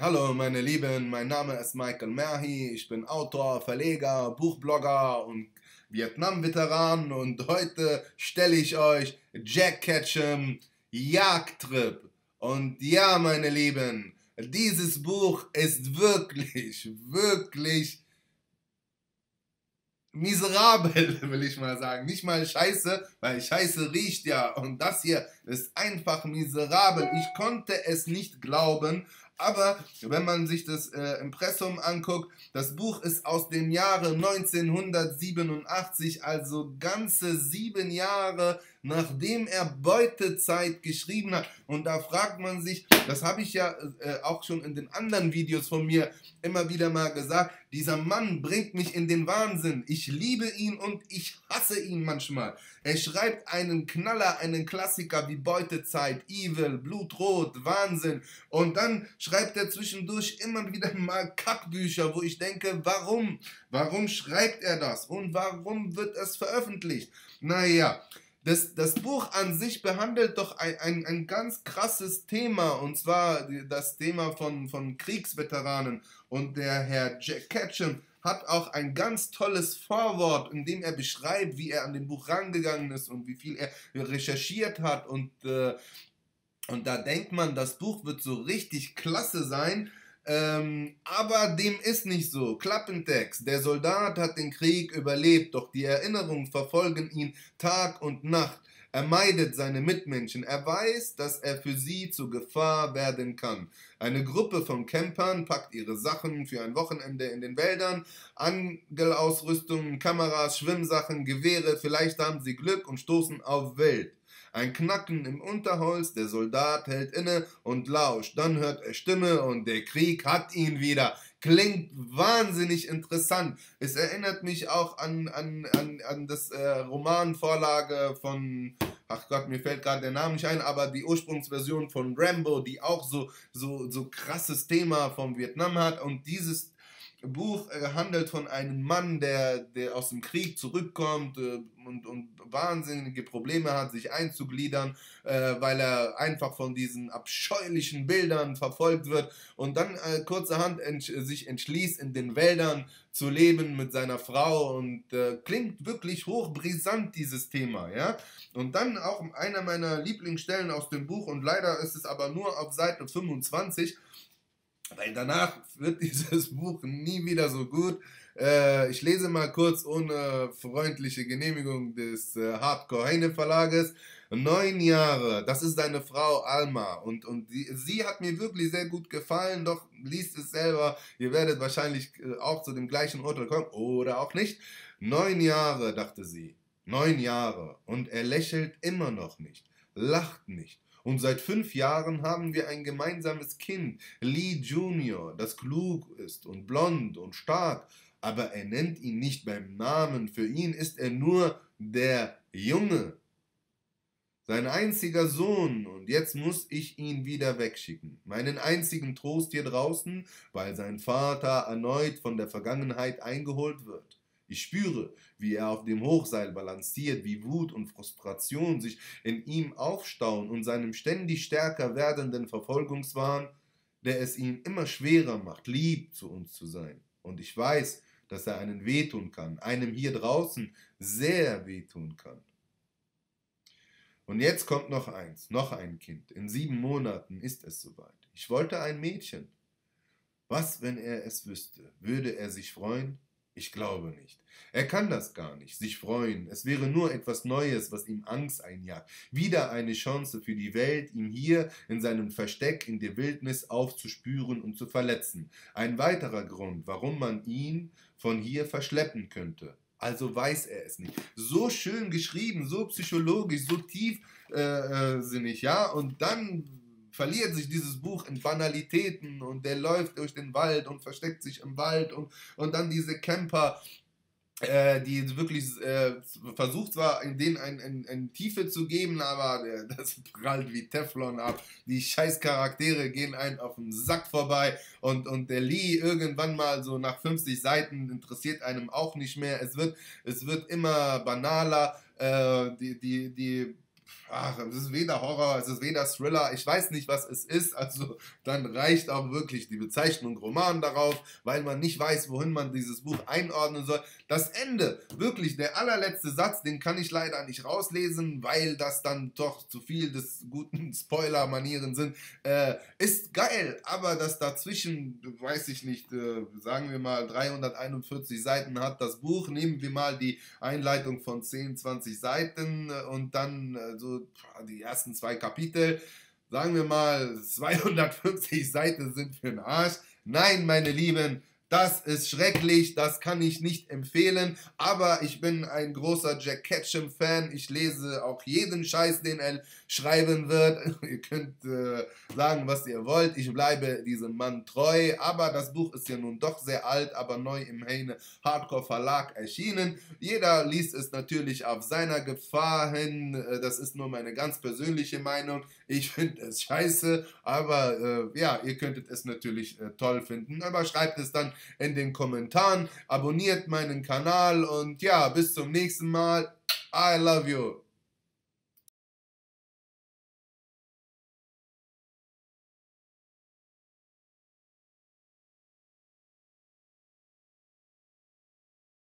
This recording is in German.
Hallo meine Lieben, mein Name ist Michael Merhi, ich bin Autor, Verleger, Buchblogger und Vietnam-Veteran und heute stelle ich euch Jack Ketchum Jagdtrip. Und ja, meine Lieben, dieses Buch ist wirklich, wirklich miserabel, will ich mal sagen. Nicht mal scheiße, weil scheiße riecht ja. Und das hier ist einfach miserabel. Ich konnte es nicht glauben. Aber wenn man sich das äh, Impressum anguckt, das Buch ist aus dem Jahre 1987, also ganze sieben Jahre nachdem er Beutezeit geschrieben hat. Und da fragt man sich, das habe ich ja äh, auch schon in den anderen Videos von mir immer wieder mal gesagt, dieser Mann bringt mich in den Wahnsinn. Ich liebe ihn und ich hasse ihn manchmal. Er schreibt einen Knaller, einen Klassiker wie Beutezeit, Evil, Blutrot, Wahnsinn. Und dann schreibt er zwischendurch immer wieder mal Kackbücher, wo ich denke, warum? Warum schreibt er das? Und warum wird es veröffentlicht? Naja, das, das Buch an sich behandelt doch ein, ein, ein ganz krasses Thema, und zwar das Thema von, von Kriegsveteranen. Und der Herr Jack Ketchum hat auch ein ganz tolles Vorwort, in dem er beschreibt, wie er an dem Buch rangegangen ist und wie viel er recherchiert hat. Und, äh, und da denkt man, das Buch wird so richtig klasse sein. Ähm, aber dem ist nicht so. Klappentext. Der Soldat hat den Krieg überlebt, doch die Erinnerungen verfolgen ihn Tag und Nacht. Er meidet seine Mitmenschen. Er weiß, dass er für sie zur Gefahr werden kann. Eine Gruppe von Campern packt ihre Sachen für ein Wochenende in den Wäldern. Angelausrüstung, Kameras, Schwimmsachen, Gewehre. Vielleicht haben sie Glück und stoßen auf Wild. Ein Knacken im Unterholz, der Soldat hält inne und lauscht. Dann hört er Stimme und der Krieg hat ihn wieder. Klingt wahnsinnig interessant. Es erinnert mich auch an, an, an, an das äh, Romanvorlage von, ach Gott, mir fällt gerade der Name nicht ein, aber die Ursprungsversion von Rambo, die auch so, so, so krasses Thema vom Vietnam hat. Und dieses Buch äh, handelt von einem Mann, der, der aus dem Krieg zurückkommt äh, und, und wahnsinnige Probleme hat, sich einzugliedern, äh, weil er einfach von diesen abscheulichen Bildern verfolgt wird und dann äh, kurzerhand ent sich entschließt, in den Wäldern zu leben mit seiner Frau und klingt wirklich hochbrisant, dieses Thema, ja. Und dann auch einer meiner Lieblingsstellen aus dem Buch und leider ist es aber nur auf Seite 25, weil danach wird dieses Buch nie wieder so gut. Äh, ich lese mal kurz ohne freundliche Genehmigung des äh, Hardcore Heine Verlages. Neun Jahre, das ist deine Frau Alma und, und die, sie hat mir wirklich sehr gut gefallen, doch liest es selber, ihr werdet wahrscheinlich äh, auch zu dem gleichen Urteil kommen oder auch nicht. Neun Jahre, dachte sie, neun Jahre und er lächelt immer noch nicht, lacht nicht und seit fünf Jahren haben wir ein gemeinsames Kind, Lee Junior, das klug ist und blond und stark, aber er nennt ihn nicht beim Namen, für ihn ist er nur der Junge. Sein einziger Sohn, und jetzt muss ich ihn wieder wegschicken. Meinen einzigen Trost hier draußen, weil sein Vater erneut von der Vergangenheit eingeholt wird. Ich spüre, wie er auf dem Hochseil balanciert, wie Wut und Frustration sich in ihm aufstauen und seinem ständig stärker werdenden Verfolgungswahn, der es ihm immer schwerer macht, lieb zu uns zu sein. Und ich weiß, dass er einen wehtun kann, einem hier draußen sehr wehtun kann. Und jetzt kommt noch eins, noch ein Kind. In sieben Monaten ist es soweit. Ich wollte ein Mädchen. Was, wenn er es wüsste? Würde er sich freuen? Ich glaube nicht. Er kann das gar nicht, sich freuen. Es wäre nur etwas Neues, was ihm Angst einjagt. Wieder eine Chance für die Welt, ihn hier in seinem Versteck in der Wildnis aufzuspüren und zu verletzen. Ein weiterer Grund, warum man ihn von hier verschleppen könnte. Also weiß er es nicht. So schön geschrieben, so psychologisch, so tiefsinnig, äh, ja. Und dann verliert sich dieses Buch in Banalitäten und der läuft durch den Wald und versteckt sich im Wald und, und dann diese Camper, äh, die wirklich äh, versucht zwar in denen ein, ein, ein Tiefe zu geben, aber der, das prallt wie Teflon ab. Die scheiß Charaktere gehen einem auf den Sack vorbei und, und der Lee irgendwann mal so nach 50 Seiten interessiert einem auch nicht mehr. Es wird, es wird immer banaler. Äh, die, die, die ach, es ist weder Horror, es ist weder Thriller, ich weiß nicht, was es ist, also dann reicht auch wirklich die Bezeichnung Roman darauf, weil man nicht weiß, wohin man dieses Buch einordnen soll. Das Ende, wirklich der allerletzte Satz, den kann ich leider nicht rauslesen, weil das dann doch zu viel des guten Spoiler-Manieren sind, äh, ist geil, aber das dazwischen, weiß ich nicht, äh, sagen wir mal 341 Seiten hat das Buch, nehmen wir mal die Einleitung von 10, 20 Seiten äh, und dann äh, die ersten zwei Kapitel, sagen wir mal 250 Seiten sind für den Arsch. Nein, meine Lieben, das ist schrecklich, das kann ich nicht empfehlen, aber ich bin ein großer Jack Ketchum-Fan. Ich lese auch jeden Scheiß, den er schreiben wird. ihr könnt äh, sagen, was ihr wollt. Ich bleibe diesem Mann treu, aber das Buch ist ja nun doch sehr alt, aber neu im Heine Hardcore Verlag erschienen. Jeder liest es natürlich auf seiner Gefahr hin. Äh, das ist nur meine ganz persönliche Meinung. Ich finde es scheiße, aber äh, ja, ihr könntet es natürlich äh, toll finden. Aber schreibt es dann in den Kommentaren. Abonniert meinen Kanal und ja, bis zum nächsten Mal. I love you.